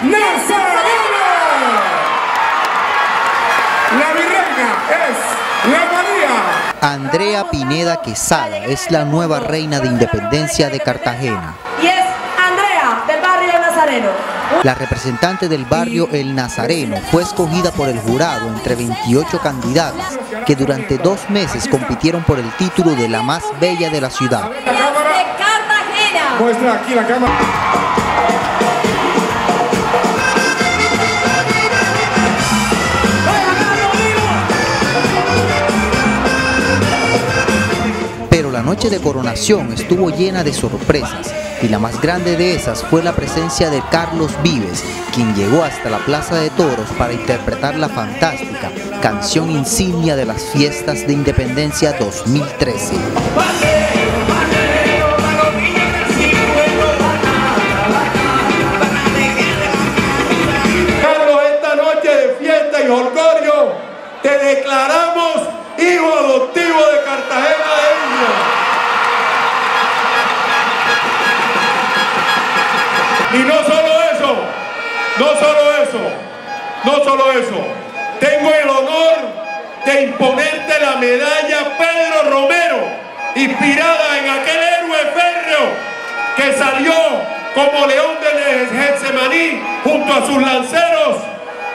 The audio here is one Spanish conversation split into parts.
Nazareno. La virreina es la María. Andrea Pineda Quesada es la nueva reina de independencia de Cartagena. Y es Andrea del barrio Nazareno. La representante del barrio El Nazareno fue escogida por el jurado entre 28 candidatas que durante dos meses compitieron por el título de la más bella de la ciudad. De Cartagena. Muestra aquí la cámara. La noche de coronación estuvo llena de sorpresas y la más grande de esas fue la presencia de Carlos Vives, quien llegó hasta la Plaza de Toros para interpretar la fantástica canción insignia de las fiestas de independencia 2013. Carlos, esta noche de fiesta y holgorio, te declaramos hijo adoptivo no solo eso, no solo eso. Tengo el honor de imponerte la medalla Pedro Romero, inspirada en aquel héroe férreo que salió como león del Getsemaní junto a sus lanceros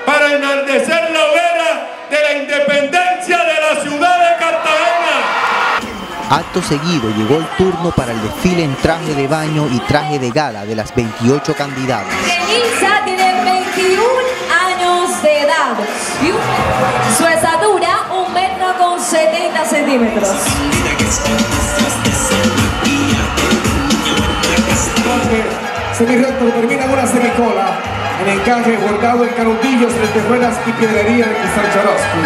para enaltecer la hoguera de la independencia de la ciudad de Cartagena. Acto seguido llegó el turno para el desfile en traje de baño y traje de gala de las 28 candidatas. 70 centímetros. Semirecto termina una semicola en encaje bordado en canutillos, lentejuelas y piedrería de Cristal Charosky.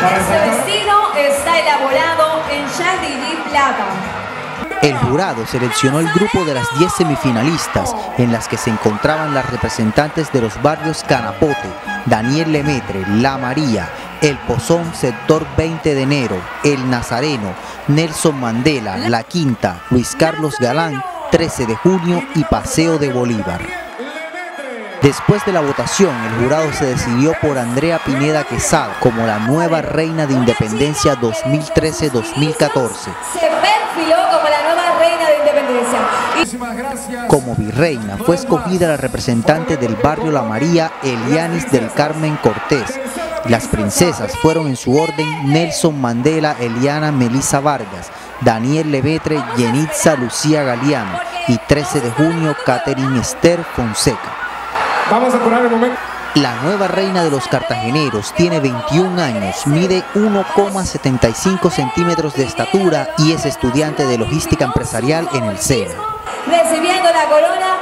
Para Su está elaborado en chantilly plata. El jurado seleccionó el grupo de las 10 semifinalistas en las que se encontraban las representantes de los barrios Canapote, Daniel Lemetre, La María, El Pozón, Sector 20 de Enero, El Nazareno, Nelson Mandela, La Quinta, Luis Carlos Galán, 13 de junio y Paseo de Bolívar. Después de la votación, el jurado se decidió por Andrea Pineda Quesada como la nueva reina de independencia 2013-2014. Se perfiló como la nueva reina de independencia. Y Muchísimas gracias. Como virreina fue escogida la representante del barrio La María, Elianis del Carmen Cortés. Las princesas fueron en su orden Nelson Mandela, Eliana Melisa Vargas, Daniel Levetre, Yenitza Lucía Galeano y 13 de junio Catherine Esther Fonseca. Vamos a poner el momento. La nueva reina de los cartageneros tiene 21 años, mide 1,75 centímetros de estatura y es estudiante de logística empresarial en el SENA. Recibiendo la corona